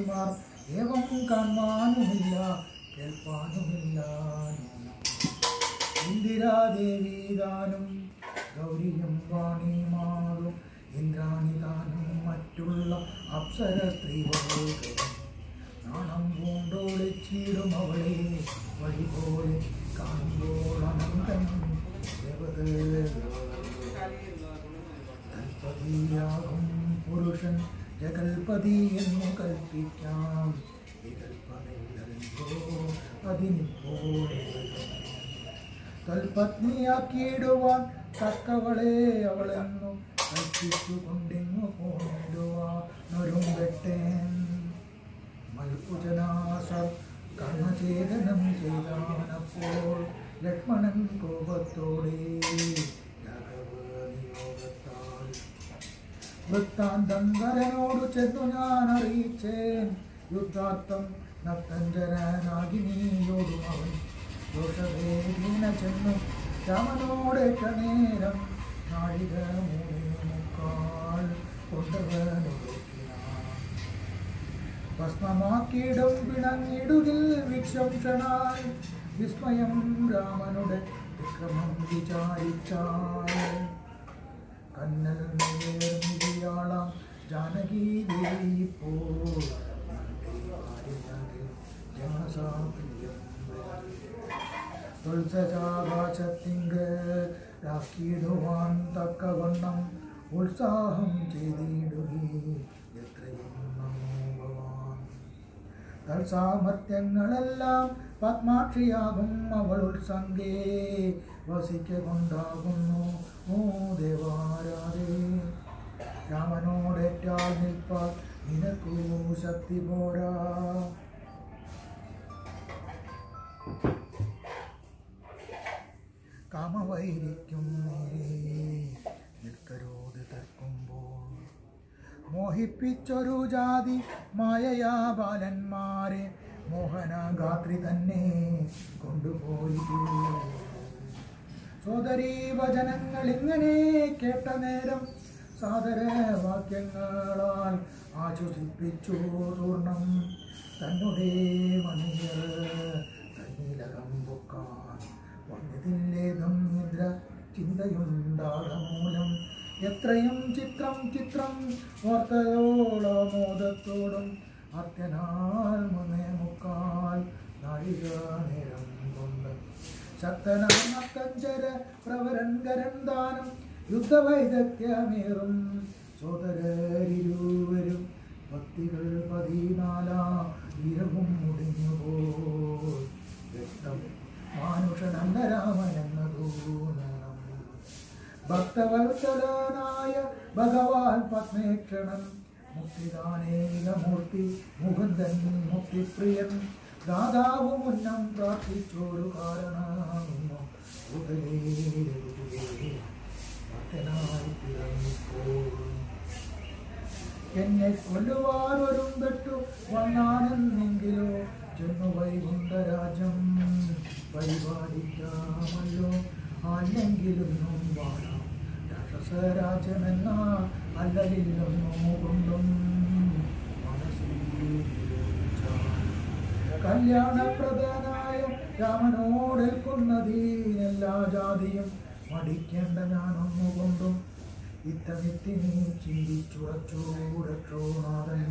കവിമാർ ഏവം കാണാനുമില്ല കേൾപ്പാനുമില്ല. ഇന്ദിരാദേവി ദാനം ഗൗരിയും വാണിമാറും ഇന്ദ്രാണി ദാനം മറ്റുള്ള അപ്സര സ്ത്രീകളും നാണം കൊണ്ടോളിച്ചിടും അവളെ. വഴി പോലെ കാണുമ്പോൾ അനന്തൻ കൽപ്പതിയാകും പുരുഷൻ ജഗൽപതി എന്നു കൽപ്പിക്കാം വികൽപ്പമില്ലല്ലോ അതിനിപ്പോൾ കൽപത്നിയാക്കിയിടുവാൻ തക്കവളെ അവളെന്നും കൽപ്പിച്ചു കൊണ്ടിങ്ങു പോണിടുവാനൊരും വെട്ടേൻ മൽപുജനാസർ കർമ്മചേതനം ചെയ്താനപ്പോൾ ലക്ഷ്മണൻ കോപത്തോടെ വൃത്താന്തം വരനോട് ചെന്നു ഞാൻ അറിയിച്ചേൻ യുദ്ധാർത്ഥം നക്തഞ്ജനാഗിനിയോടും അവൻ ദോഷവേദീന ചെന്നു. രാമനോടേറ്റ നേരം നാഴിക കൊണ്ടവനൊടുക്കിനാൻ ഭസ്മമാക്കിയിടും പിണങ്ങിടുകിൽ വിക്ഷംഷണാൽ വിസ്മയം രാമനുടെ വിക്രമം വിചാരിച്ചാൽ. കന്നൽ നേർമിഴിയാളാം ജാനകി ദേവി ഇപ്പോൾ തുൾസജാകാശത്തിങ്കലാക്കിയിടുവാൻ തക്കവണ്ണം ഉത്സാഹം ചെയ്തിടുകി. എത്രയും പത്മാക്ഷിയാകും അവൾ ഉത്സംഗേ വസിക്കൊണ്ടാകുന്നു ഓ ദേവാരാധേ. രാമനോടേറ്റാൽ നിൽപ്പാൽ നിനക്കൂ ശക്തി പോരാ. കാമവൈരിക്കും നേരെ നിൽക്കരോത് തർക്കുമ്പോൾ. മോഹിപ്പിച്ചൊരു ജാതി മായയാ ബാലന്മാരെ മോഹനഗാത്രി തന്നെ കൊണ്ടുപോയി. സോദരീ വചനങ്ങൾ ഇങ്ങനെ കേട്ട നേരം സാദര വാക്യങ്ങളാൽ ആശ്വസിപ്പിച്ചു തൂർണം തന്നെ മണിയർ തന്നിലകം പൊക്കാൻ വന്നതില്ലേതും നിദ്ര ചിന്തയുണ്ടാകമൂലം. എത്രയും ചിത്രം ചിത്രം ഓർത്തയോളമോദത്തോടും അത്യനാൽ മുന്നേ മുക്കാൽ നാഴിക നേരം കൊണ്ട്. യുദ്ധവൈദഗ്ധ്യമേറും സോദരരിരുവരും ഭക്തികൾ പതിനാലാ ഇരവും മുടിഞ്ഞുപോയി. രക്തം മാനുഷനല്ല ഭക്തവത്സലനായ ഭഗവാൻ പത്മേക്ഷണൻ. മുക്തിദാനേകമൂർത്തി മുകുന്ദൻ മുക്തിപ്രിയൻ. ദാതാവ് മുന്നം പ്രാർത്ഥിച്ചോരു കാരണമോ എന്നെ കൊല്ലുവാൻ ഒരു പെട്ടു വന്നാനെന്നെങ്കിലോ ചെന്നു വൈകുണ്ഠരാജം പരിപാലിക്കാമല്ലോ അല്ലെങ്കിലൊന്നും വാഴാം രാക്ഷസരാജമെന്ന അല്ലലില്ലൊന്നും കൊണ്ടും കല്യാണപ്രദനായ രാമനോടേൽക്കുന്നതീനെല്ലാ ജാതിയും മടിക്കേണ്ട ഞാനൊന്നുകൊണ്ടും ഇത്തമിത്തിനി ചിന്തിച്ചുറച്ചോടച്ചോ നാഥൻ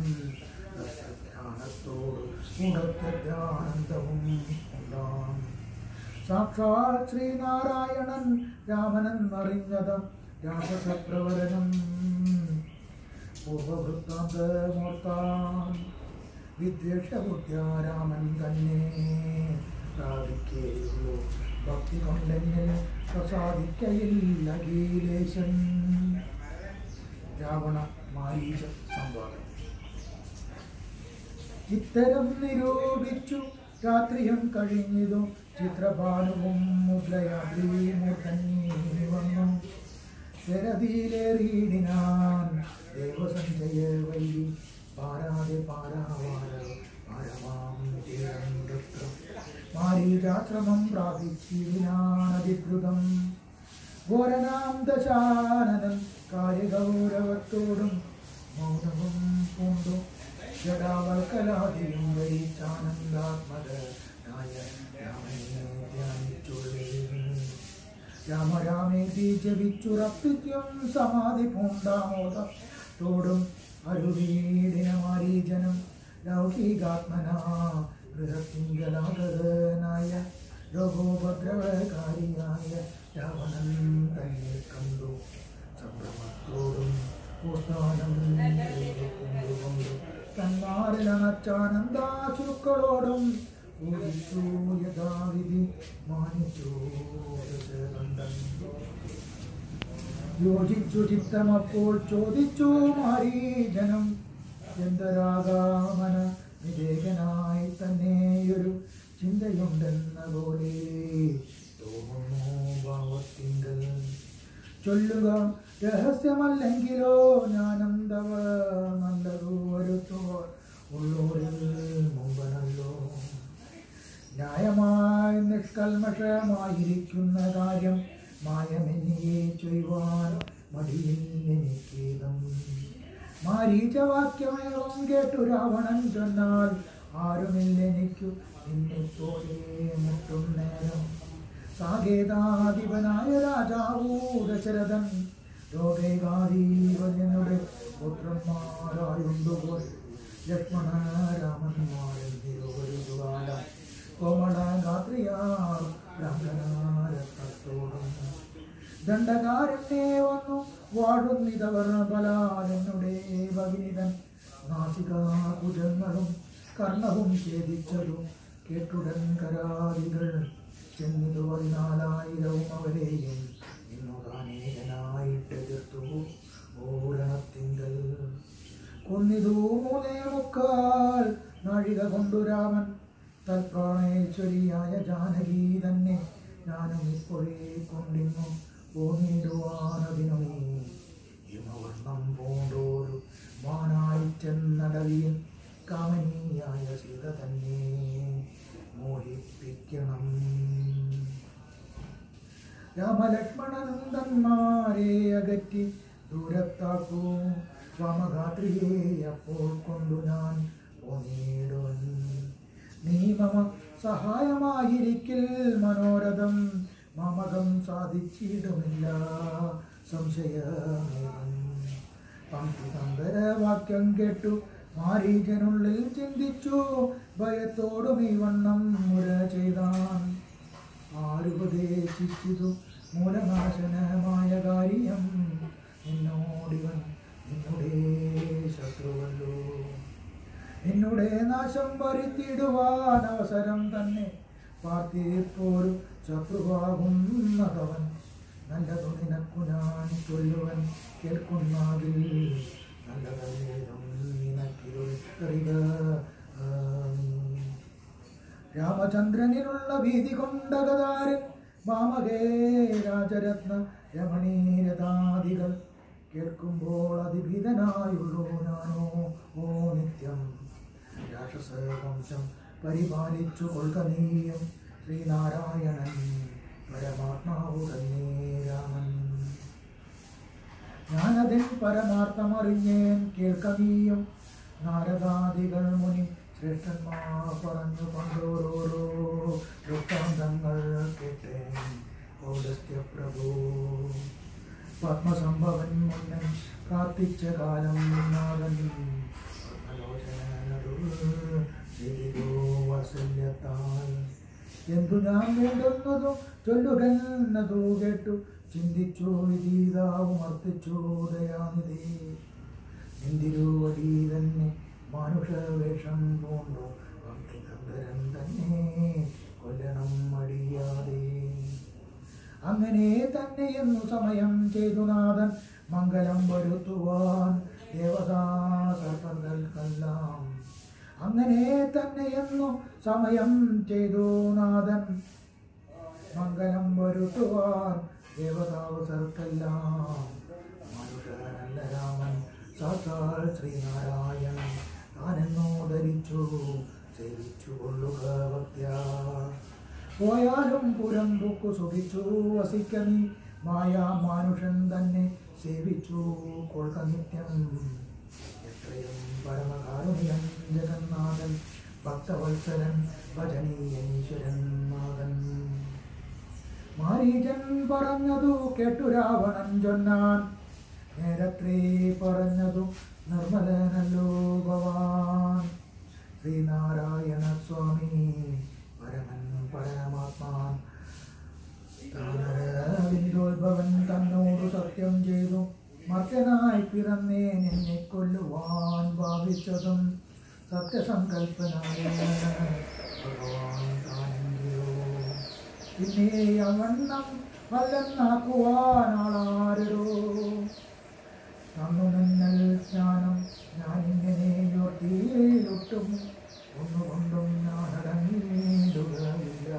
സാക്ഷാൽ ശ്രീനാരായണൻ രാമനെന്നറിഞ്ഞതം രാക്ഷസപ്രവരനം പൂർവവൃത്താന്തമോർത്താം വിദ്വേഷബുദ്ധ്യാരാമൻ തന്നെ പ്രാപിക്കുകയുള്ളൂ ഭക്തി കൊണ്ടെന്നിൽ പ്രസാദിക്കയില്ല രാവണ മാരീച സംവാദം ഇത്തരം നിരൂപിച്ചു രാത്രിയും കഴിഞ്ഞതു ചിത്രഭാനുവും മുദ്രയാദ്രീമൂർത്തന്നീ വന്നു ശരതിയിലേറിയിടിനാൻ ദേവസഞ്ജയ വൈ പാരാതെ പാരാവാര പാരമാം മാരീരാശ്രമം പ്രാപിച്ചിടിനാനധികൃതം ഘോരനാം ദശാനനം കാര്യഗൗരവത്തോടും മൗനവും പൂണ്ടു. രാമനെ ധ്യാനിച്ചുള്ളേ രാമ രാമേതി ജപിച്ചുറപ്പിക്കും സമാധി പൂണ്ടാമോദത്തോടും അരുവീടിനമാരീജനം ലൗകികാത്മന ഗൃഹത്തിങ്കലാഗതനായ ലോകോപദ്രവകാരിയായ രാവണൻ തന്നെ കണ്ടു. സംഭ്രമത്തോടും പൂസ്ഥാനം കൊണ്ടുകൊണ്ട് യഥാവിധി യോജിച്ചു ചിത്തമപ്പോൾ ചോദിച്ചു മാരീജനം എന്തരാകാമന വിവേകനായി തന്നെയൊരു ചിന്തയുണ്ടെന്ന പോലെ. ചൊല്ലുക രഹസ്യമല്ലെങ്കിലോ ഞാനെന്തവ നല്ലതു ഒരുത്തോ ഉള്ളൂരിൽ മുമ്പനല്ലോ. ന്യായമായി നിഷ്കൽമഷമായിരിക്കുന്ന കാര്യം മായമെന്നിയെ ചെയ്യുവാൻ മടിയിൽ എനിക്കേതം മാരീചവാക്യമേവം കേട്ടു രാവണൻ ചെന്നാൽ ആരുമില്ലെനിക്കു നിന്നെ പോലെ മുട്ടും നേരം. സാകേതാധിപനായ രാജാവൂ ദശരഥൻ ലോകേകാധീപതിനുടെ പുത്രന്മാരായുണ്ടുപോൽ ലക്ഷ്മണ രാമന്മാരിൽ ബ്രാഹ്മണാരത്തോടും ദണ്ഡകാരനെ വന്നു വാഴുന്നിതവർ കർണവും ഛേദിച്ചതും കേട്ടുടൻ കരാദികൾ ചെന്നിതു പതിനാലായിരവും അവരെയും ഇന്നുതാനേകനായിട്ട് എതിർത്തു ഓരണത്തിങ്കൽ കൊന്നിതു നാഴിക കൊണ്ടു രാമൻ. തൽപ്രാണേശ്വരിയായ ജാനകി തന്നെ ഞാനും ഇപ്പോഴേ കൊണ്ടിന്നു. പോന്നിടുവാനതിനു കാമനീയായ തന്നെ മോഹിപ്പിക്കണം. രാമലക്ഷ്മണനന്ദന്മാരെ അകറ്റി ദൂരത്താക്കൂ വാമഗാത്രിയെ അപ്പോൾ കൊണ്ടു ഞാൻ പോന്നിടുവൻ. നീ സഹായമായിരിക്കിൽ മനോരഥം മമകം സാധിച്ചിടുമില്ല സംശയമേകം പങ്ക്തിതന്തര വാക്യം കേട്ടു മാരീജനുള്ളിൽ ചിന്തിച്ചു. ഭയത്തോടും ഈ വണ്ണം മുര ചെയ്താൻ. ആരുപദേശിച്ചതു മൂലനാശനമായ കാര്യം. എന്നോടിവൻ നിന്നുടെ ശത്രുവല്ലോ. നിന്നുടെ നാശം വരുത്തിടുവാൻ അവസരം തന്നെ. പാർത്തിപ്പോരു ശത്രുവാകുന്നതവൻ. നല്ലതു നിനക്കു ഞാൻ ചൊല്ലുവൻ. നല്ലതല്ലേതും നിനക്കിരുളിക്കറിക രാമചന്ദ്രനിലുള്ള ഭീതി കൊണ്ടകതാരൻ മാമകേ രാജരത്ന രമണീരതാദികൾ. കേൾക്കുമ്പോൾ അതിഭീതനായുള്ളൂ ഞാനോ? ഓ നിത്യം രാക്ഷസവംശം പരിപാലിച്ചു കൊൽക്ക നീയും. ശ്രീനാരായണൻ പരമാത്മാവു തന്നെ രാമൻ. ഞാനതിൽ പരമാർത്ഥമറിഞ്ഞേൻ കേൾക്കവീയം നാരദാദികൾ മുനി ശ്രേഷ്ഠന്മാർ പറഞ്ഞു പണ്ടോരോരോ വൃത്താന്തങ്ങൾ കേട്ടേൻ. ഔദസ്ത്യ പ്രഭു പത്മസംഭവൻ മുന്നൻ പ്രാർത്ഥിച്ച കാലം നാഥൻ എന്തു ഞാൻ വേണ്ടുന്നതോ ചൊല്ലുകെന്നതോ കേട്ടു. ചിന്തിച്ചു ദയാനിധി. എന്തിരുവടി തന്നെ മനുഷ്യവേഷം പൂണ്ടു. ഭക്തിതന്തരൻ തന്നെ കൊല്ലണം മടിയാതെ. അങ്ങനെ തന്നെയെന്നു സമയം ചെയ്തു നാഥൻ മംഗളം വരുത്തുവാൻ ദേവതാസർപ്പങ്ങൾക്കെല്ലാം അങ്ങനെ തന്നെയെന്നു സമയം ചെയ്തു നാഥൻ മംഗളം വരുത്തുവാൻ മനുഷ്യനല്ല രാമൻ സാക്ഷാൽ ശ്രീനാരായണൻ താനെന്നോ ധരിച്ചു സേവിച്ചു കൊള്ളുക പോയാലും പുരം പൂക്കു സുഖിച്ചു വസിക്ക നീ. മായാ മാനുഷൻ തന്നെ സേവിച്ചു കൊള്ളുക നിത്യം. എത്രയും പരമകാരുണ്യം ജഗന്നാഥൻ ഭക്തവത്സരൻ ഭജനീയനീശ്വരൻ നാഥൻ. മാരീചൻ പറഞ്ഞതു കേട്ടു രാവണൻ ചൊന്നാൻ. നേരത്രേ പറഞ്ഞതു നിർമ്മലനല്ലോ ഭവാൻ. ശ്രീനാരായണ സ്വാമി പരമൻ പരമാത്മാൻ. താനരവിന്ദോത്ഭവൻ തന്നോട് സത്യം ചെയ്തു. മർത്യനായി പിറന്നേ നിന്നെ കൊല്ലുവാൻ ഭാവിച്ചതും സത്യസങ്കല്പനായ ഭഗവാൻ പിന്നെ അവണ്ണം വല്ലെന്നാക്കുവാനാളാരോ തന്നു നിന്നൽ ജ്ഞാനം ഞാനിങ്ങനെയൊട്ടിയിലൊട്ടും ഒന്നുകൊണ്ടും ഞാനടങ്ങിയിടുകയില്ല.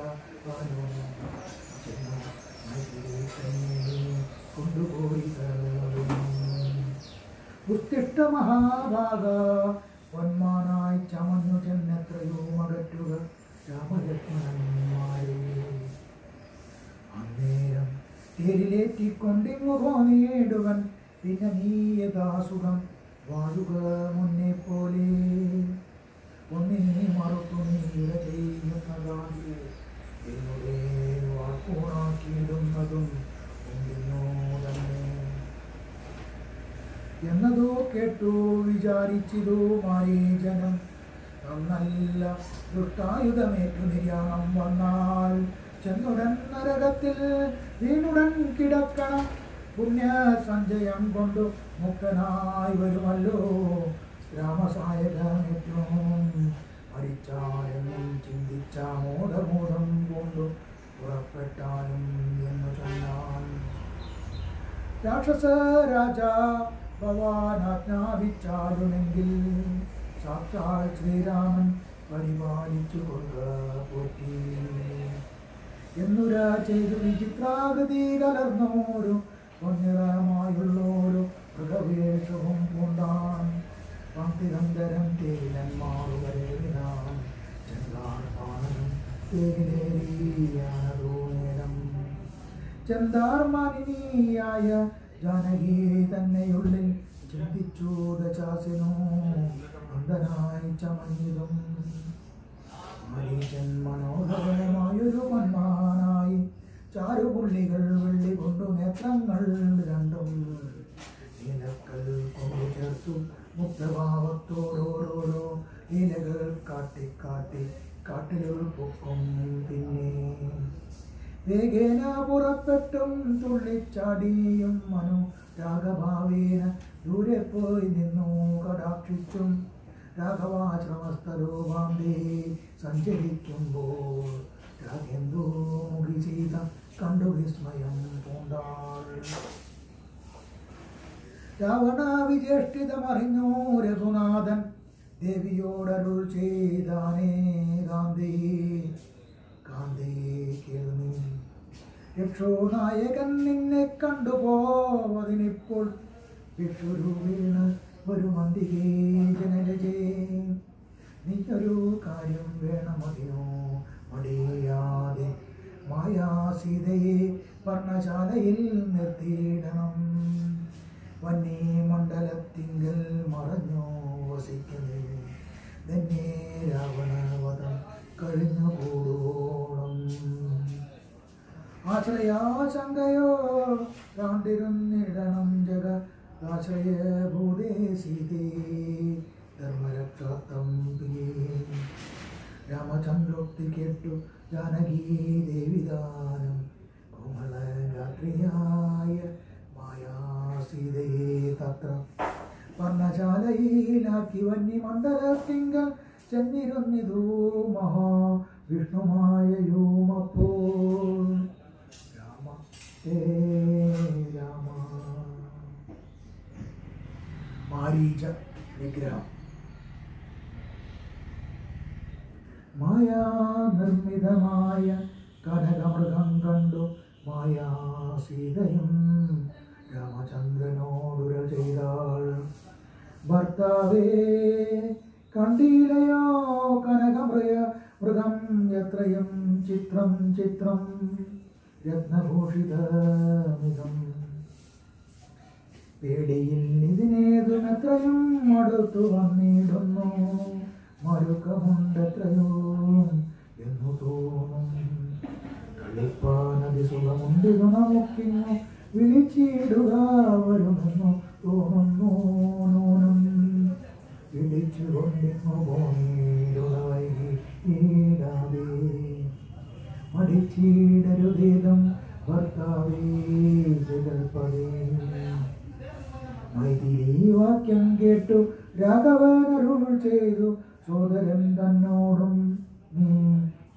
കൊണ്ടുപോയി ഉത്തിഷ്ട മഹാഭാഗ പൊന്മാനായി ചമഞ്ഞു ചെന്നെത്രയോ മകറ്റുക രാമലക്ഷ്മണന്മാരെ തേരിലേറ്റിക്കൊണ്ടിങ്ങു പോന്നിടുവൻ പിന്നെ നീ യഥാസുഖം വാഴുക മുന്നേ പോലെ ഒന്നിനെ മറുത്തു നീല ചെയ്യുന്നതാണ് എന്നുടെ വാക്കൂണാക്കിയിടുന്നതും എന്നതോ കേട്ടു വിചാരിച്ചിതോ മാരേ ജനം. നല്ല ദുഷ്ടായുധമേറ്റു നിര്യാണം വന്നാൽ ചെന്നുടൻ നരകത്തിൽ വീണുടൻ കിടക്കണം. പുണ്യ സഞ്ചയം കൊണ്ടു മുക്തനായി വരുമല്ലോ. രാമസായകമേറ്റവും മരിച്ചാലെന്നും ചിന്തിച്ച മോദമോദം കൊണ്ടു പുറപ്പെട്ടാലും എന്ന് ചൊല്ലാൻ രാക്ഷസ രാജ ഭവാൻ ആജ്ഞാപിച്ചാലുമെങ്കിൽ സാക്ഷാൽ ശ്രീരാമൻ പരിപാലിച്ചു കൊണ്ട് പോറ്റി. എന്നുര ചെയ്തു വിചിത്രാഗതി കലർന്നോരു പൊന്നിറമായുള്ളോരു മൃഗവേഷവും പൂണ്ടാൻ പന്തിരന്തരം പാണനും തേരിലേറിയാനതോ നേരം ചെന്താർമാനിനിയായ ജാനകി തന്നെയുള്ളിൽ ചിന്തിച്ചു ദശാസിനോ അന്ധനായി ചമഞ്ഞതും മരീചൻ മനോഹരമായൊരു മന്മാനായി ചാരുപുള്ളികൾ വെള്ളി കൊണ്ടു നേത്രങ്ങൾ രണ്ടും നീലക്കൽ കൊണ്ടു ചേർത്തു. മുക്തഭാവത്തോടോരോരോ കാട്ടി കാട്ടി കാട്ടിലുൾ പൊക്കും പിന്നെ. വേഗേന പുറപ്പെട്ടും തുള്ളിച്ചാടിയും മനു രാഗഭാവേന ദൂരെ പോയി നിന്നു കടാക്ഷിച്ചും രാഘവാശ്രമസ്ഥലോപാന്തേ സഞ്ചരിക്കുമ്പോൾ രാഘേന്ദ്രോമുഖി മുഖി സീത കണ്ടു വിസ്മയം പൂണ്ടാൾ. രാവണ വിചേഷ്ടിതമറിഞ്ഞു രഘുനാഥൻ ദേവിയോടരുൾ ചെയ്താനേ കാന്തേ കാന്തേ കേൾമി യക്ഷോ നായകൻ നിന്നെ കണ്ടുപോവതിനിപ്പോൾ ഭിക്ഷുരു വീണ് ഒരു മന്ദിരേ ജനലജേ നീയൊരു കാര്യം വേണമതിനോ മടിയാതെ മായാസീതയെ വർണശാലയിൽ നിർത്തിയിടണം. വന്നി മണ്ഡലത്തിങ്കൽ മറഞ്ഞു വസിക്കുന്നേ. തന്നെ രാവണവധം കഴിഞ്ഞുകൂടോളം. ആശ്രയാശങ്കയോ കാണ്ടിരുന്നിടണം ജഗ ആശ്രയഭൂതേ സീതേ ധർമ്മരക്ഷാർത്ഥം രാമചന്ദ്രോക്തി കേട്ടു ജാനകീ ദേവിദാനം കോമളരാത്രിയായ മായാസീതയെ തത്ര. വർണശാലയിലാക്കി വന്യമണ്ഡലത്തിങ്കൽ ചെന്നിരുന്നിതു മഹാ വിഷ്ണുമായയുമപ്പോൾ. രാമ ഹേ മാരീച വിഗ്രഹം. മായാ നിർമ്മിതമായ കനകമൃഗം കണ്ടു മായാ സീതയും രാമചന്ദ്രനോടുര ചെയ്താൾ. ഭർത്താവേ കണ്ടില്ലയോ കനകമൃയ മൃഗം? എത്രയും ചിത്രം ചിത്രം രത്നഭൂഷിതമിതം പേടിയിൽ ഇതിനേതുമെത്രയും മടുത്തു വന്നിടുന്നു. മരുക്കമുണ്ടെത്രയോ എന്നു തോന്നും. കളിപ്പാനതി സുഖമുണ്ട് നമുക്കിന്നു വിളിച്ചിടുക വരുമെന്നു തോന്നുന്നു നൂനം. വിളിച്ചു കൊണ്ടിങ്ങു പോണിടുക വൈകിടാതെ മടിച്ചിടരുതേതം ഭർത്താവേ ജഗൽപദേ മൈഥിലി വാക്യം കേട്ടു. രാഘവൻ അരുൾ ചെയ്തു. സോദരൻ തന്നോടും നീ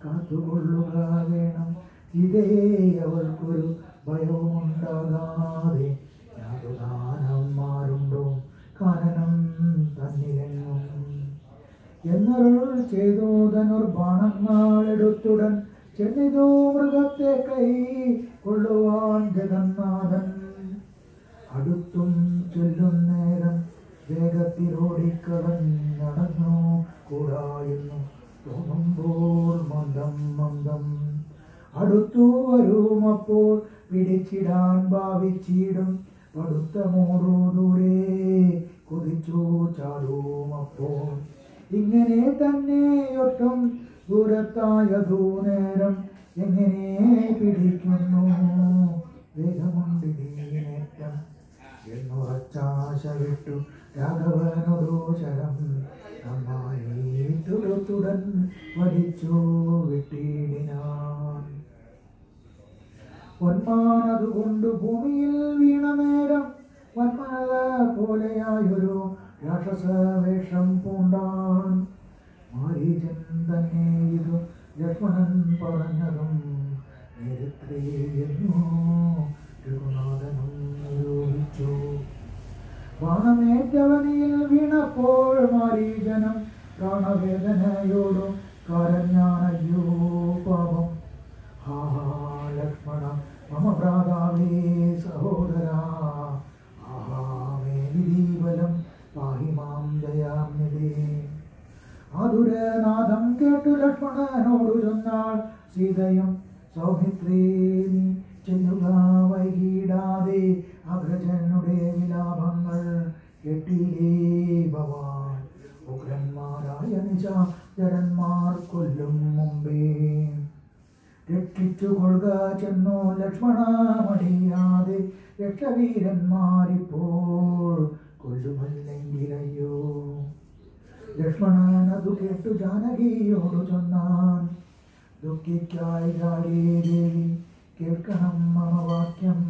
കാത്തുകൊള്ളുക വേണം ഇതേ അവൾക്കൊരു ഭയവുമുണ്ടാകാതെ മാറുണ്ടോ? കാനനം തന്നിലെങ്ങും. എന്നരുൾ ചെയ്തു ധനുർബാണങ്ങളെടുത്തുടൻ. ചെന്നിതോ മൃഗത്തെ കൈ കൊള്ളുവാൻ ജഗന്നാഥൻ അടുത്തും ചൊല്ലും നേരം വേഗത്തിലോടിക്കളൻ നടന്നു. കൂടായിരുന്നു തോന്നുമ്പോൾ മന്ദം മന്ദം. അടുത്തു വരുമപ്പോൾ പിടിച്ചിടാൻ ഭാവിച്ചിടും. പടുത്ത മോറു ദൂരെ കുതിച്ചു ചാടുമപ്പോൾ ഇങ്ങനെ തന്നെ ഒട്ടും ദൂരത്തായതു നേരം എങ്ങനെ പിടിക്കുന്നു? വേഗമുണ്ടിനേറ്റം എന്നുറച്ചാശ വിട്ടു രാഘവനൊരു ശരം നന്നായി തുടുത്തുടൻ വലിച്ചു വിട്ടിടിനാൻ പൊന്മാനതുകൊണ്ട് ഭൂമിയിൽ വന്മല പോലെയായൊരു രാക്ഷസവേഷം പൂണ്ടാൻ. മാരീചൻ തന്നെ ഇത് ലക്ഷ്മണൻ പറഞ്ഞതും നേരത്തെ എന്നോ. രഘുനാഥനും നിരൂപിച്ചു വാണമേറ്റവനിയിൽ വീണപ്പോൾ മാരീജനം പ്രാണവേദനയോടും കരഞ്ഞാനയ്യോ പാപം. ഹാ ലക്ഷ്മണ മമ ഭ്രാതാവേ സഹോദര. ആഹാ പാഹിമാം ആതുരനാഥം കേട്ടു ലക്ഷ്മണനോടു ചൊന്നാൾ സീതയും സൗമിത്രേ നീ ചെല്ലുക വൈകിടാതെ. അഗ്രജനുടെ വിലാപങ്ങൾ കെട്ടിലേ ഭവാൻ. ഉഗ്രന്മാരായ നിശാചരന്മാർ കൊല്ലും മുമ്പേ. രക്ഷിച്ചു കൊള്ളുക ചെന്നു ലക്ഷ്മണ മടിയാതെ രക്ഷവീരന്മാരിപ്പോൾ കൊല്ലുമല്ലെങ്കിലയ്യോ? ലക്ഷ്മണൻ അതു കേട്ടു ജാനകിയോടു ചൊന്നാൻ ദുഃഖിക്കായി ജാലേ ദേവി കേൾക്കണം മമ വാക്യം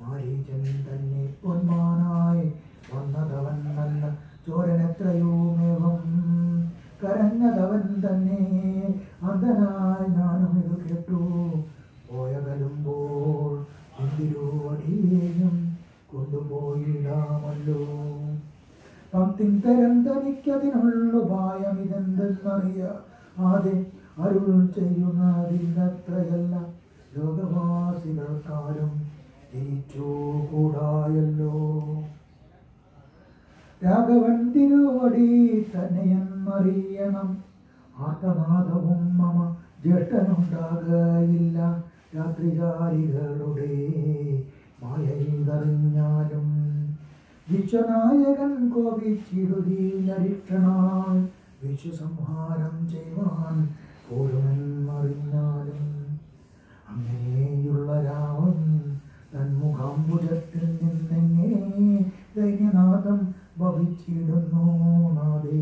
മാരീചൻ തന്നെ പൊന്മാനായി വന്നതവൻ നല്ല ചോരനെത്രയോ മേഘം കരഞ്ഞതവൻ തന്നെ അന്ധനായി ഞാനും ഇത് കേട്ടു. പോയകലുമ്പോൾ എന്തിരൂവടിയേയും കൊണ്ടുപോയിടാമല്ലോ. പത്തിൻ തരം തനിക്കതിനുള്ള ഉപായം ഇതെന്തെന്നറിയ? ആദ്യം അരുൾ ചെയ്യുന്നതില്ലത്രയല്ല ലോകവാസികൾക്കാരും ജയിച്ചു കൂടായല്ലോ. രാഘവൻ തിരുവടി തന്നെയെന്നറിയണം ആർത്തനാഥവും മമ ജ്യേഷ്ഠനുണ്ടാകയില്ല രാത്രികാരികളുടെ മായയിതറിഞ്ഞാലും വിശ്വനായകൻ കോപിച്ചിടുതി നരിക്ഷണാൾ വിശ്വസംഹാരം ചെയ്യുവാൻ പോരുമെന്നറിഞ്ഞാലും അങ്ങനെയുള്ള രാവൻ തന്മുഖാംബുജത്തിൽ നിന്നെങ്ങനെ ദൈന്യനാഥം ഭവിച്ചിടുന്നു നാദേ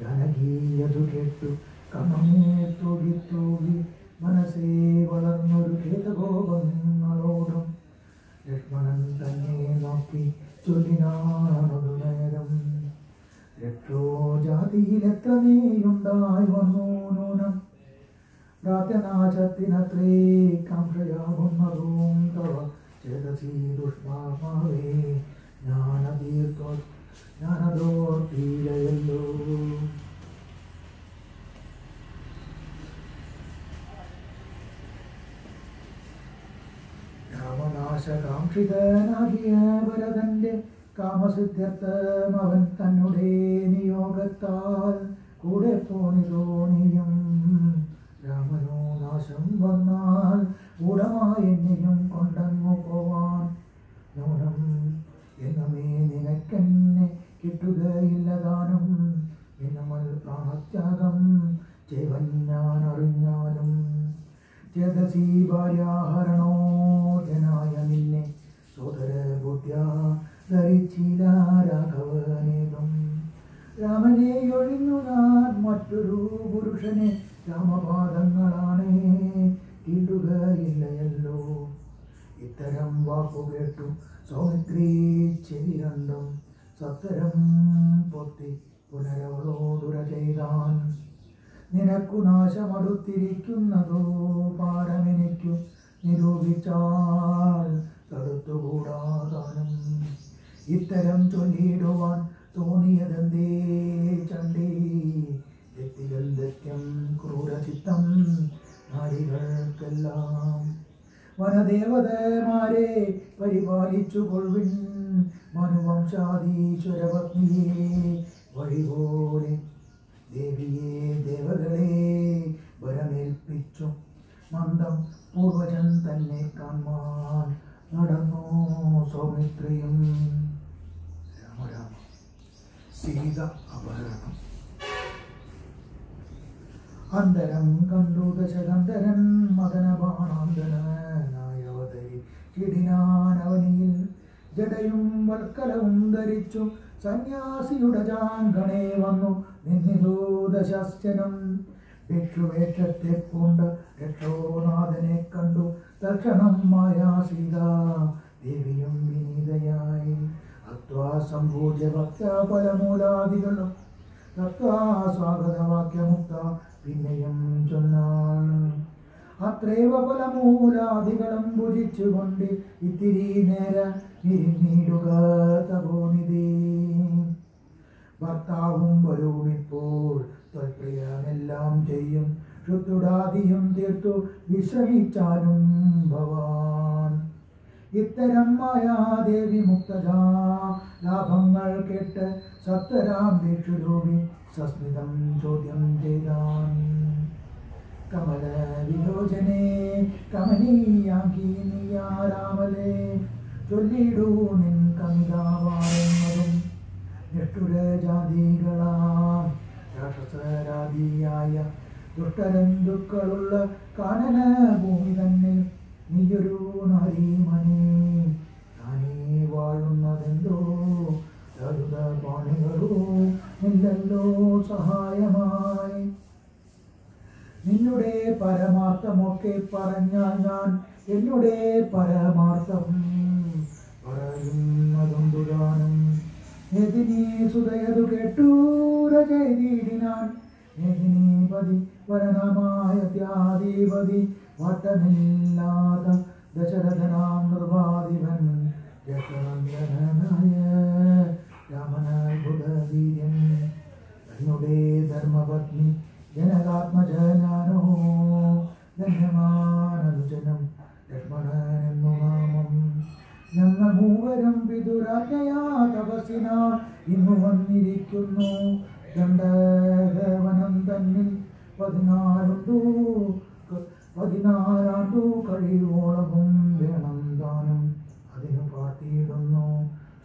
ജനകീയതു കേട്ടു കണ്ണേ തൂകി തൂകി മനസ്സേ വളർന്നൊരു കേതഗോപങ്ങളോടും ലക്ഷ്മണൻ തന്നെ നോക്കി ചൊല്ലിനാണൊരു നേരം. എട്ടോ ജാതിയിൽ എത്ര നീയുണ്ടായി വന്നു നൂനം. രാത്യനാശത്തിനത്രേ കാംക്ഷയാകുന്നതും തവ. ചേതസി ദുഷ്മാർമാവേ ജ്ഞാനതീർത്തോ ജ്ഞാനതോർത്തിയിലയല്ലോ രാമനാശകാംക്ഷിതനാകിയ ഭരതന്റെ കാമസിദ്ധ്യർത്ഥം അവൻ തന്നെ നിയോഗത്താൽ കൂടെ പോണിതോണിയും രാമനോ നാശം വന്നാൽ ഗൂഢമായി എന്നെയും കൊണ്ടങ്ങു പോവാൻ. നൂനം എന്നമേ നിനക്കെന്നെ കിട്ടുകയില്ലതാനും എന്നമൽ പ്രാണത്യാഗം ചേവൻ ഞാൻ അറിഞ്ഞാലും ചേതസി ഭാര്യാഹരണോ ജനായ നിന്നെ സോദരബുദ്ധ്യ ധരിച്ചില്ല രാഘവനേതും. രാമനെ ഒഴിഞ്ഞു ഞാൻ മറ്റൊരു പുരുഷനെ രാമപാദങ്ങളാണേ കിട്ടുകയില്ലയല്ലോ. ഇത്തരം വാക്കു കേട്ടു സൗമിത്രി ചെവി രണ്ടും സത്തരം പൊത്തി പുനരവളോടുര ചെയ്താൻ. നിനക്കു നാശമടുത്തിരിക്കുന്നതോ പാരമെനിക്കു നിരൂപിച്ചാൽ തടുത്തുകൂടാതാനും. ഇത്തരം ചൊല്ലിയിടുവാൻ തോന്നിയതെന്തേ ചണ്ടേ? വ്യക്തികൾ ദത്യം ക്രൂരചിത്തം നാരികൾക്കെല്ലാം വനദേവതമാരെ പരിപാലിച്ചു കൊള്ളിൻ മനുവംശാദീശ്വരപത്നിയെ വഴിപോലെ ദേവിയെ ദേവകളെ വരമേൽപ്പിച്ചു. മന്ദം പൂർവജൻ തന്നെ കാണാൻ നടന്നു സൗമിത്രിയും. രാമരാമ. സീത അപഹരണം. അന്തരം കണ്ടു ദശകന്ധരൻ മദനബാണാന്തനായവതരി കിടിനാനവനിയിൽ ജടയും വൽക്കലവും ധരിച്ചു സന്യാസിയുടെ ജാങ്കണേ വന്നു നിന്നിതു ഭിക്ഷുവേറ്റത്തെ പൂണ്ട് രക്ഷോനാഥനെ കണ്ടു. തക്ഷണം മായാ സീത ദേവിയും വിനീതയായി. അത്വാ ഭക്ത ഫലമൂലാദികളും. തത്വാ സ്വാഗതവാക്യമുക്ത പിന്നെയും ചൊന്നാൾ അത്രേവ പല മൂലാധികളും ഭുജിച്ചുകൊണ്ട് ഇത്തിരി നേര ഇരുന്നിടുക തപോനിധി. ഭർത്താവും വരൂണിപ്പോൾ തൽപ്രിയമെല്ലാം ചെയ്യും. ശുദ്ധുടാദിയും തീർത്തു വിശ്രമിച്ചാലും ഭവാൻ. ഇത്തരം മായാദേവി മുക്തജാ. ലാഭങ്ങൾ കേട്ട് സത്വരാം ഭിക്ഷുരൂപി സസ്മിതം ചോദ്യം ചെയ്താൻ കമല വിലോചനെ കമനീയാക്കി നീയാരാമലെ ചൊല്ലിടൂ നിൻ കമിതാവാറുന്നതും നിഷ്ഠുരജാതികളാം രാക്ഷസരാതിയായ ദുഷ്ടരന്തുക്കളുള്ള കാനന ഭൂമി തന്നെ നീയൊരു നാരീമണി സഹായമായി. നിന്നുടെ പരമാർത്ഥമൊക്കെ പറഞ്ഞാൽ ഞാൻ എന്നുടെ പരമാർത്ഥം സുതയതു വട്ടമില്ലാത്ത ദശരഥനാം ജഗനന്ദനായ രാമനാത്ഭുതവീര്യൻ തന്നുടെ ധർമ്മപത്നി ജനകാത്മജനാനോ ധന്യമാനനുജനം ലക്ഷ്മണനെന്നു നാമം. ഞങ്ങൾ മൂവരും പിതുരാജ്ഞയാ തപസ്സിന ഇന്നു വന്നിരിക്കുന്നു. ദണ്ഡവനം തന്നിൽ പതിനാലുണ്ടു പതിനാലാണ്ടു കഴിവോളവും വേണം ദാനം. അതിനു പാട്ടിയിടുന്നു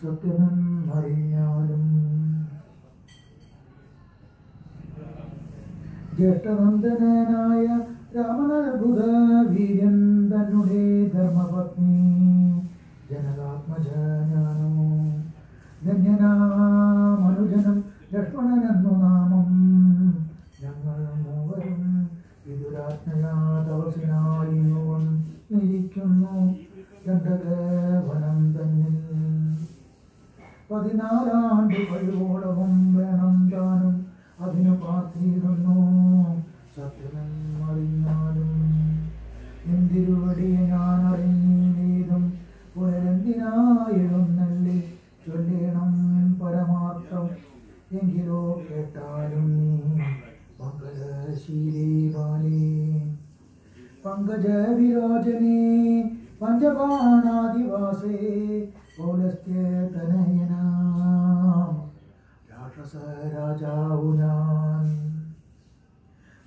സത്യമെന്നറിഞ്ഞാലും ജ്യേഷ്ഠനന്ദനായ രാമനത്ഭുത വീര്യൻ തന്നെ ധർമ്മപത്നി ജനകാത്മജാനോ ധന്യനാമനുജനം ലക്ഷ്മണനെന്നു നാമം. ഞങ്ങൾ മൂവരും വിദുരാജ്ഞയാ തപസിനായി നിരിക്കുന്നു ദണ്ഡകവനം തന്നിൽ പതിനാലാണ്ട് കഴിവോളവും കേട്ടാലും നീ മംഗളശീലേ പങ്കജ വിലോചനേ പഞ്ചബാണാദിവാസേ പൗലസ്ത്യതനയന രാക്ഷസ രാജാവു ഞാൻ.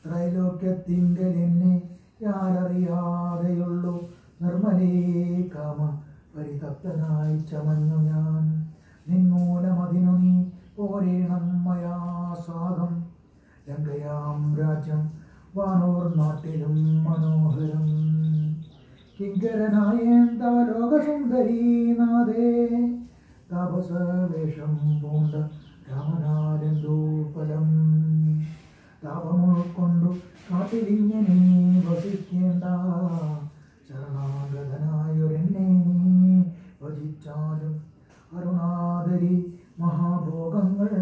ത്രൈലോക്യത്തിങ്കൽ എന്നെ ഞാനറിയാതെയുള്ളൂ നിർമ്മലേ കാമ പരിതപ്തനായി ചമഞ്ഞു ഞാൻ നിന്നൂലമതിനു നീ പോരേണം മയാ സ്വാഗം ലങ്കയാം രാജ്യം വാനോർ നാട്ടിലും മനോഹരം. കിങ്കരനായേൻ ലോകസുന്ദരീനാഥേ ലോകസുന്ദരീ നാഥേ താപസവേഷം പൂണ്ട രാമനാലെന്തോ ഫലം താപമുൾക്കൊണ്ടു കാട്ടിലിങ്ങനെ വസിക്കേണ്ട ശരണാഗതനായൊരെന്നെ നീ ഭജിച്ചാലും അരുണാദരി മഹാഭോഗങ്ങൾ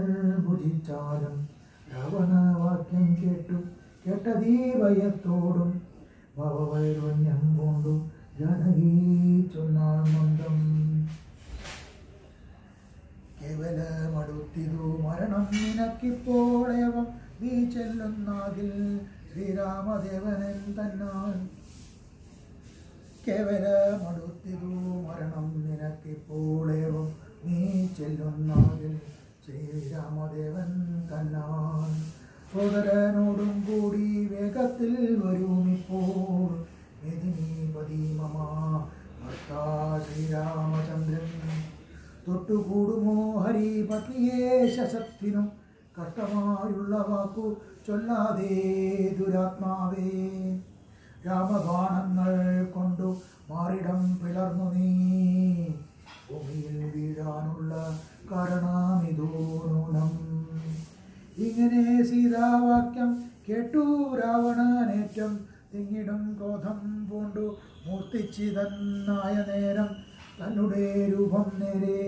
ഭുജിച്ചാലും. രാവണവാക്യം കേട്ടു. കേട്ടതീ ഭയത്തോടും ഭവവൈരുണ്യം കൊണ്ടു ജനകീ ചൊന്നാൾ മന്ദം. കേവലമടുത്തിതു മരണം നിനക്കിപ്പോളേവം നീ ചെല്ലുന്നാകിൽ ശ്രീരാമദേവനൻ തന്നാൽ. കേവലമടുത്തിതു മരണം നിനക്കിപ്പോളേവം നീ ചെല്ലുന്നാകിൽ ശ്രീരാമദേവൻ തന്നാൻ. സോദരനോടും കൂടി വേഗത്തിൽ ഭർത്താ ശ്രീരാമചന്ദ്രൻ. തൊട്ടുകൂടുമോ ഹരി ശശത്തിനും? കഷ്ടമായുള്ള വാക്കു ചൊല്ലാതെ ദുരാത്മാവേ. രാമബാണങ്ങൾ കൊണ്ടു മാറിടം പിളർന്നു നീ. ഭൂമിയിൽ വീഴാനുള്ള കാരണമിതോ നൂനം ഇങ്ങനെ സീതാവാക്യം കേട്ടു രാവണനേറ്റം. തിങ്ങിടും ക്രോധം പൂണ്ടു മൂർത്തിച്ചിതന്നായ നേരം. തന്നുടെ രൂപം നേരെ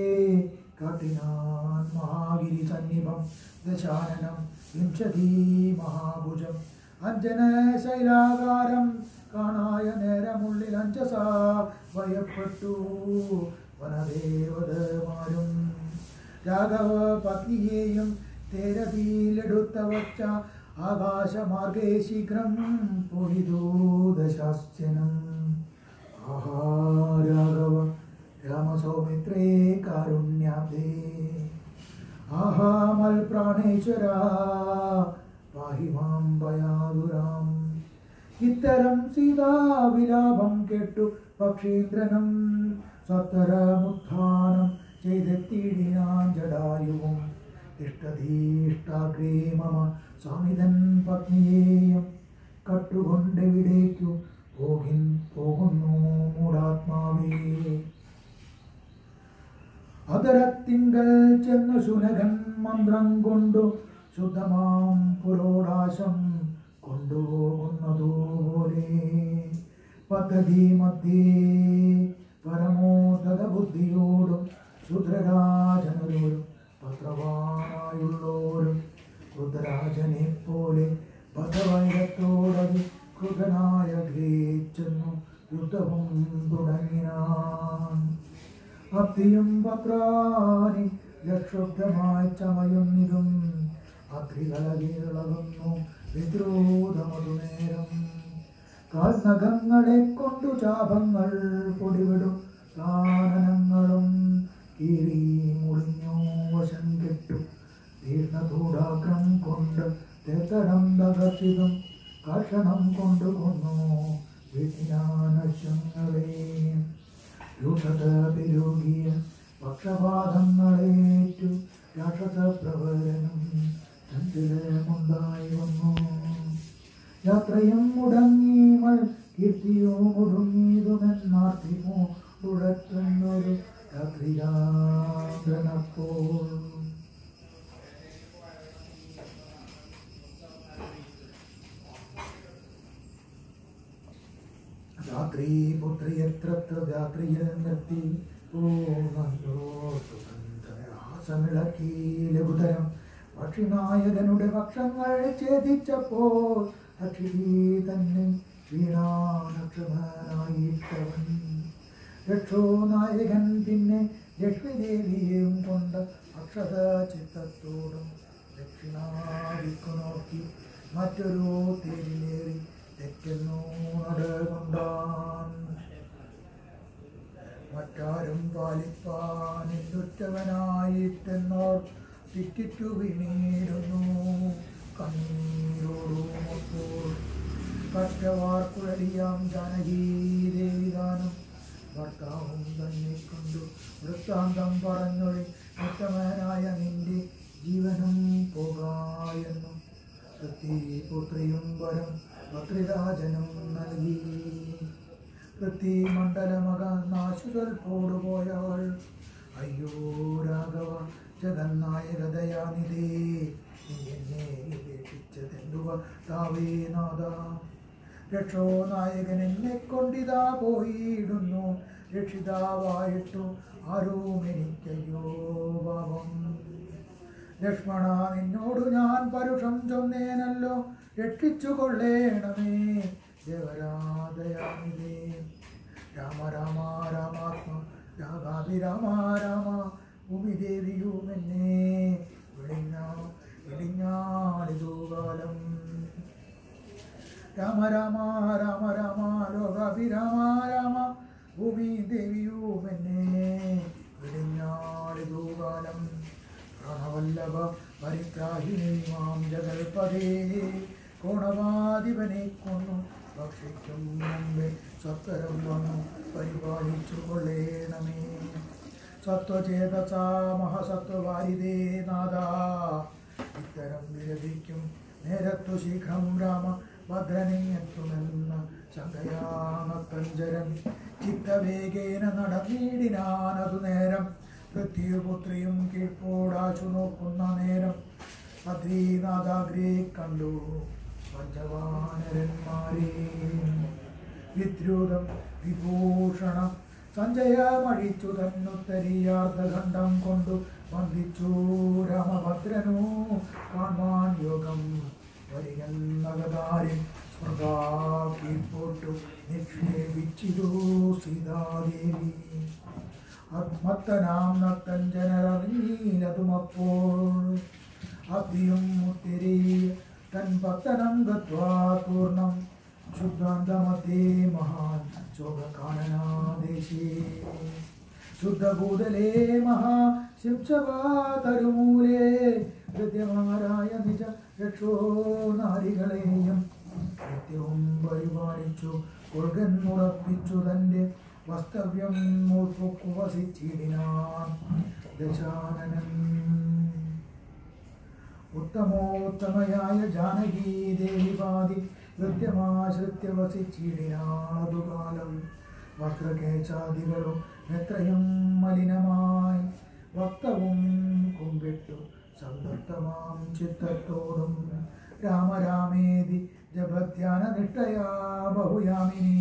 കാട്ടിനാൻ മഹാഗിരി സന്നിഭം. ദശാനനം വിംശതി മഹാഭുജം. അഞ്ജന ശൈലാകാരം കാണായ നേരമുള്ളിൽ അഞ്ചസ ഭയപ്പെട്ടു. വനദേവതമാരും രാഘവ പത്നിയെയും തേരതിയിലെടുത്ത വച്ച ആകാശമാർഗേ ശീഘ്രം പൊഴിതു ദശാസ്യനം ആഹാ രാഘവ രാമസൗമിത്രേ കാരുണ്യാബ്ദേ ആഹാ മൽ പ്രാണേശ്വര പാഹി മാം ഭയാതുരാം ഇത്തരം സീതാവിലാപം കേട്ടു പക്ഷീന്ദ്രനും സത്തരമുത്ഥാനം ചെയ്തെത്തിയിടിനാൻ ജടായുവും ഇഷ്ടധീഷ്ടാഗ്രേ മമ. സ്വാമിതൻ കട്ടുകൊണ്ട് കട്ടുകൊണ്ടെവിടേക്കു പോകിൻ പോകുന്നു മൂടാത്മാവേ. അതരത്തിങ്കൽ ചെന്നു ശുനകൻ മന്ത്രം കൊണ്ടു ശുദ്ധമാം പുരോടാശം കൊണ്ടുപോകുന്നതുപോലെ പദ്ധതി മധ്യേ പരമോദത ബുദ്ധിയോടും രുദ്രരാജനരോടും പത്രവാനായുള്ളോരും രുദ്രരാജനെ പോലെ ഭദ്രവൈരത്തോടത് കൃതനായ ഗ്രേച്ചെന്നു യുദ്ധവും തുടങ്ങിനാൻ. അത്തിയും പത്രാനി ലക്ഷുബ്ധമായി ചമയുന്നിതും അഗ്രികളകിളകുന്നു വിദ്രോധമതുനേരം. കാൽനഖങ്ങളെ കൊണ്ടു ചാപങ്ങൾ പൊടിവിടും കാനനങ്ങളും കീറി മുറിഞ്ഞു വശം കെട്ടു. തീർന്നതൂടാഗ്രം കൊണ്ട് തേത്തടം തകർത്തിതും കർഷണം കൊണ്ടു കൊന്നു വിജ്ഞാനശങ്ങളെ. രൂക്ഷത പെരുകിയ പക്ഷപാതങ്ങളേറ്റു രാക്ഷസ പ്രവരനും ചഞ്ചലമുണ്ടായി വന്നു. യാത്രയും മുടങ്ങിയവൾ കീർത്തിയോ മുടങ്ങിയതുമെന്നാർത്ഥിമോ തുടക്കുന്നൊരു രാത്രിരാത്രനപ്പോൾ രാത്രി പക്ഷിനായകനുടെ പക്ഷങ്ങൾ ഛേദിച്ചപ്പോൾ അക്ഷിതി തന്നെ വീണാനക്ഷമനായിട്ടവൻ. രക്ഷോ നായകൻ പിന്നെ ലക്ഷ്മിദേവിയെയും കൊണ്ട് അക്ഷത ചിത്തത്തോടും ദക്ഷിണാദിക്കു നോക്കി മറ്റൊരു തേരിലേറി തെറ്റെന്നോട് കൊണ്ടാൻ മറ്റാരും പാലിപ്പാനില്ലുറ്റവനായിട്ടെന്നോർ തിറ്റിറ്റു വീണിടുന്നു. കണ്ണീരോടുമൊപ്പോൾ കറ്റവാർക്കുഴലിയാം ജാനകീ. ഭർത്താവും തന്നെ കൊണ്ടു വൃത്താന്തം പറഞ്ഞൊഴി ഉത്തമനായ നിന്റെ ജീവനും പോകായെന്നു. പുത്രിയും വരം ഭദ്രിരാജനും നൽകി. പൃഥ്വിമണ്ഡലമക നാശുകൾ പോടുപോയവൾ അയ്യോ രാഘവ ജഗന്നായകതയാനിതേ നീ എന്നെ ഉപേക്ഷിച്ചതെന്തുവ? താവേ നാഥ രക്ഷോ നായകൻ എന്നെ കൊണ്ടിതാ പോയിടുന്നു. രക്ഷിതാവായിട്ടു ആരും എനിക്കയ്യോ പാപം. ലക്ഷ്മണ നിന്നോട് ഞാൻ പരുഷം ചൊന്നേനല്ലോ. രക്ഷിച്ചു കൊള്ളേണമേ ദേവരാധയാമിതേ രാമ രാമ രാമാത്മ രാഗാഭി രാമ രാമ ഭൂമിദേവിയുമെന്നേ വിളിഞ്ഞ വിളിഞ്ഞാളിതോ കാലം. രാമ രാമ രാമ രാമ ലോകാഭിരാമ രാമ. ഭൂമി ദേവിയോ എന്നെ വിളിഞ്ഞാളിതു കാലം പ്രണവല്ലഭ പരിത്രാഹിണി മാം ജഗൽപദേ കോണവാധിപനെ കൊന്നു ഭക്ഷിക്കും മുമ്പേ. സത്വരം വന്നു പരിപാലിച്ചു കൊള്ളേണമേ. സത്വചേതസാ മഹസത്വവാരിതേ നാദ ഇത്തരം വിരതിക്കും നേരത്തു ശീഘ്രം രാമ ഭദ്രനെത്തുമെന്ന ശങ്കയാനത്തഞ്ചരൻ ചിത്തവേഗേന നടന്നിടിനാനതു നേരം പൃഥ്വിപുത്രിയും കീഴ്പോടാശു നോക്കുന്ന നേരം അദ്രീനാഥാഗ്രേ കണ്ടു. പഞ്ചവാനരന്മാരെ വിദ്രുതം സഞ്ജയ സഞ്ജയമഴിച്ചു തന്നുത്തരിയാർദ്ധഖണ്ഡം കൊണ്ടു വന്ദിച്ചു രാമഭദ്രനു കാൺമാൻ യോഗം. വരികന്നകതാരിൽ സ്മൃതാക്കിപ്പോട്ടു നിക്ഷേപിച്ചിരു സീതാദേവി. മത്തനാം നത്തൻ ജനരറിഞ്ഞീലതുമപ്പോൾ അഭിയും മുത്തിരി തൻ പത്തനം ഗത്വാ പൂർണം ശുദ്ധാന്തമതേ മഹാൻ ശോകകാനനാദേശേ. ശുദ്ധഭൂതലേ മഹാ ശിക്ഷവാതരുമൂലേ ഹൃദ്യമാരായ നിജ രക്ഷോ നാരികളെയും നിത്യവും പരിപാലിച്ചു കൊൾകെന്നുറപ്പിച്ചു തന്റെ വസ്തവ്യം വസിച്ചിടിനാൻ. ദശാനനൻ ഉത്തമോത്തമയായ ജാനകീ ദേവിപാതി കൃത്യമാശ്രിത്യ വസിച്ചിടിനാളതു കാലം വസ്ത്രകേശാദികളും എത്രയും മലിനമായി വക്തവും കുമ്പിട്ടു. സംതൃപ്തമാം ചിത്തത്തോടും രാമരാമേതി ജപധ്യാന നിഷ്ഠയാ ബഹുയാമിനി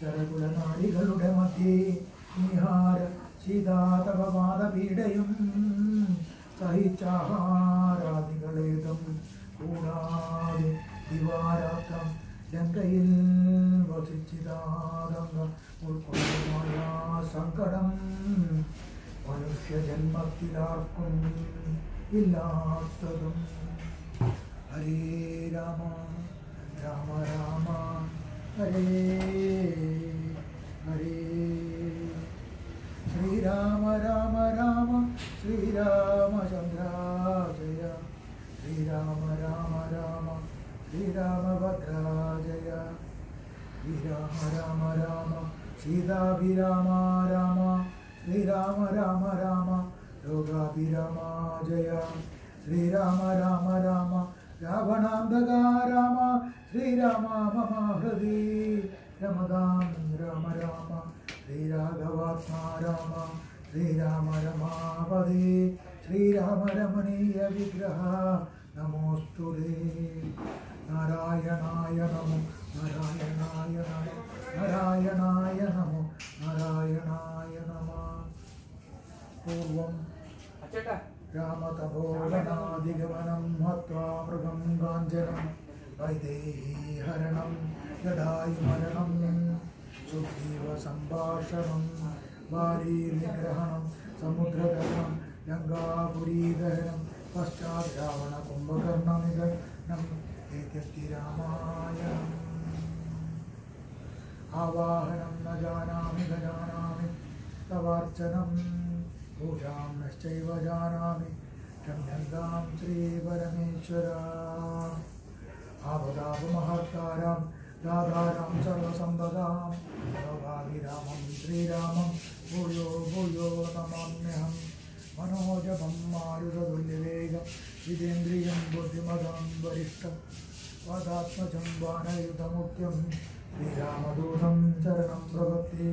ചരകുലനാരികളുടെ മധ്യേ നിഹാര ശീതാതപവാദപീഠയും സഹിച്ചാഹാരാദികളേതും കൂടാതെ ദിവാരാത്രം ലങ്കയിൽ വസിച്ചിതാതങ്ക ഉൾക്കൊള്ളുമായ സങ്കടം. മനുഷ്യജന്മത്തിലാർക്കും ഇല്ലാത്തതും. ഹരേ രാമ രാമ രാമ. ഹരേ ഹരേ. രാമ ശ്രീരാമ രമാപദേ ശ്രീരാമ രമണീയ വിഗ്രഹ നമോസ്തു നാരായണായ നമോ. നാരായണായ നമോ. നാരായണായ നമോ. നാരായണായ നമ. പൂർവം രാമതപോവനാദിഗമനം ഹത്വാ മൃഗം കാഞ്ചനം. വൈദേഹീഹരണം ജടായുമരണം സുഗ്രീവ സംഭാഷണം. वारीर्निग्रहणं समुद्रदहनं गङ्गापुरीदहनं पश्चात् रावणकुम्भकर्णनिधनं एत्यस्ति रामायणम् आवाहनं न जानामि न जानामि, तवार्चनं, पूजां नश्चैव श्री परमेश्वरा आपदाप आपदापमहर्तारां राधाकाञ्चन सम्पदां भवामि रामं श्रीरामं, भूयो भूयो नमाम्यहं मनोजपं मारुततुल्यवेगं जितेन्द्रियं, बुद्धिमदं, वरिष्ठं। पदात्मजं बाणयुतमुख्यं श्रीरामदूतं चरणं प्रपत्ते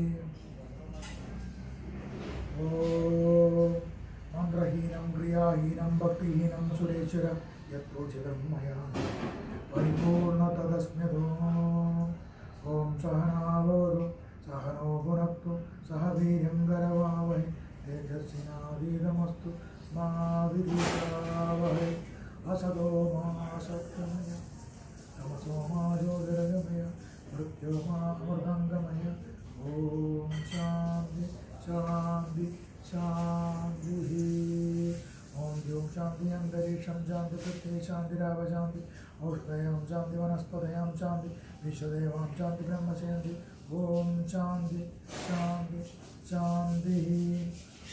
ॐ मन्द्रहीनं क्रियाहीनं, भक्तिहीनं, सुरेश्वर यत्रोचितं मया। परिपूर्ण तदस्मितो ओम सहनावतु सहनो भुनक्तु। सह वीर्यं गरवावहै। तेजस्विनावीरमस्तु मा विदीतावहै असदो मा सत्यमय। तमसो मा ज्योतिरगमय। मृत्यो मा मृदङ्गमय ॐ शान्ति शान्ति, शान्तिः। ॐ द्यूं शान्ति, अन्तरिक्षं शान्ति, प्रत्यय शान्तिराव मूर्तयां चान्ति वनस्पतयां चान्ति विश्वदेवां चान्ति ब्रह्मसेन्ति ॐ चान्ति चान्ति चान्तिः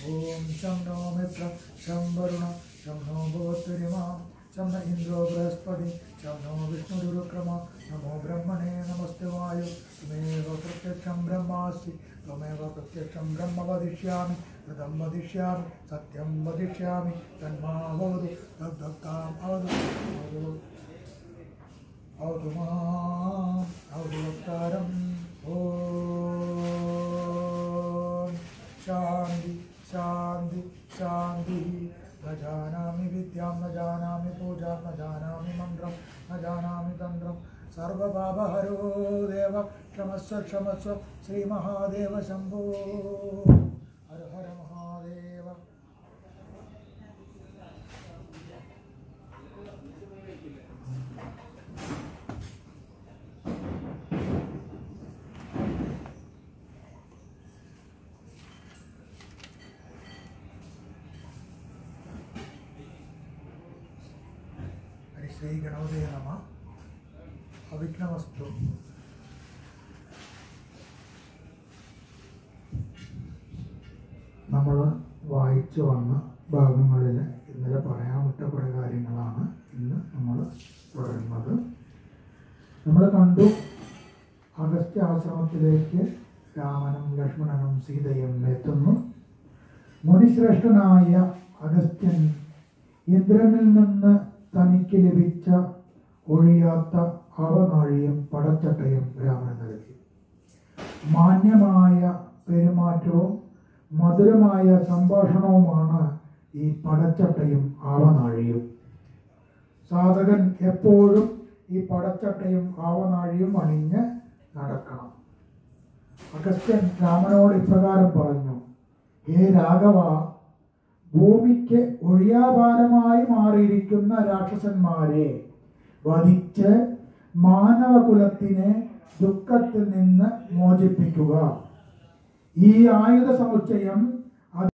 ओम शं नो मित्र शं वरुण शं नो भोत्रिमां शं न बृहस्पति शं नो विष्णुरुक्रमः नमो ब्रह्मणे नमस्ते वायु तमेव प्रत्यक्ष ब्रह्मास्ति त्वमेव प्रत्यक्षं ब्रह्म वदिष्यामि कृतं वदिष्यामि सत्यम वदिष्यामि तन्मावतु तद्भक्ताम् अवतु अवतु अवतु माम् अवतु वक्तारम् ॐ शान्ति शान्ति, शान्तिः। न जानामि न जानामि पूजां न जानामि मन्त्रं न देव, क्षमस्व क्षमस्व, श्रीमहादेव शम्भो। ഹരിശ്രീ ഗണപതേ നമ അവിഘ്നവസ്തു നമ്മൾ വായിച്ചു വന്ന ഭാഗങ്ങളിൽ ഇന്നലെ പറയാൻ വിട്ട കുറേ കാര്യങ്ങളാണ് ഇന്ന് നമ്മൾ തുടരുന്നത്. നമ്മൾ കണ്ടു അഗസ്ത്യ ആശ്രമത്തിലേക്ക് രാമനും ലക്ഷ്മണനും സീതയും എത്തുന്നു. മുനിശ്രേഷ്ഠനായ അഗസ്ത്യൻ ഇന്ദ്രനിൽ നിന്ന് തനിക്ക് ലഭിച്ച ഒഴിയാത്ത അവനാഴിയും പടച്ചട്ടയും രാമന് നൽകി. മാന്യമായ പെരുമാറ്റവും മധുരമായ സംഭാഷണവുമാണ് ഈ പടച്ചട്ടയും ആവനാഴിയും സാധകൻ എപ്പോഴും ഈ പടച്ചട്ടയും ആവനാഴിയും അണിഞ്ഞ് നടക്കണം. അഗസ്ത്യൻ രാമനോട് ഇപ്രകാരം പറഞ്ഞു ഹേ രാഘവ ഭൂമിക്ക് ഒഴിയാഭാരമായി മാറിയിരിക്കുന്ന രാക്ഷസന്മാരെ വധിച്ച് മാനവകുലത്തിനെ ദുഃഖത്തിൽ നിന്ന് മോചിപ്പിക്കുക. ഈ ആയുധ സമുച്ചയം